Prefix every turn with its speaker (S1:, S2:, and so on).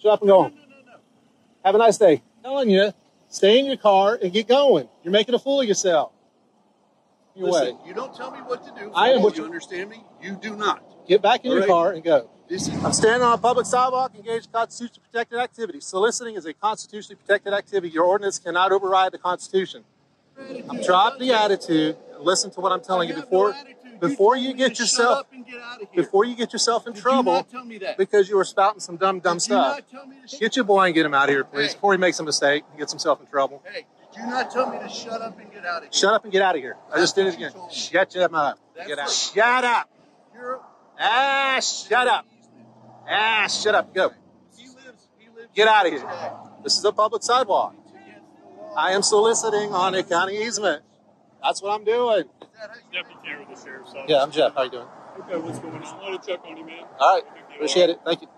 S1: Shut up and go
S2: No,
S1: home.
S2: no, no, no.
S1: Have a nice day. telling you, stay in your car and get going. You're making a fool of yourself. Your
S2: Listen,
S1: way.
S2: you don't tell me what to do.
S1: I am what
S2: you
S1: you-
S2: understand me. You do not.
S1: Get back in
S2: All
S1: your
S2: right.
S1: car and go.
S2: This is
S1: I'm standing on a public sidewalk engaged in constitutionally protected activity. Soliciting is a constitutionally protected activity. Your ordinance cannot override the Constitution. I'm dropping the attitude. and Listen to what I'm telling
S2: I
S1: you before
S2: no
S1: before
S2: told
S1: you
S2: me
S1: get
S2: to
S1: yourself-
S2: here.
S1: before you get yourself in
S2: Did
S1: trouble
S2: You not tell me that.
S1: because you were spouting some dumb dumb
S2: Did
S1: stuff.
S2: You not tell me to
S1: Get your boy and get him out of here, please,
S2: Hey.
S1: before he makes a mistake and gets himself in trouble.
S2: hey, did you not tell me to shut up and get out of here?
S1: Shut up and get out of here. I just did it
S2: That's what you
S1: again. Shut your mouth. Get out. Shut up.
S2: You're
S1: Ah, shut up. Ah, shut up. Go.
S2: He lives. He lives.
S1: Get out of here. This is a public sidewalk.
S2: It's against the law.
S1: I am soliciting on a county easement. That's what I'm doing.
S2: Is that how you
S3: Deputy Chair with the Sheriff's Office.
S1: Yeah, I'm Jeff. How you doing?
S3: Okay, what's going on? I want to check on you, man.
S1: All right.
S3: No big deal.
S1: Appreciate it. Thank you.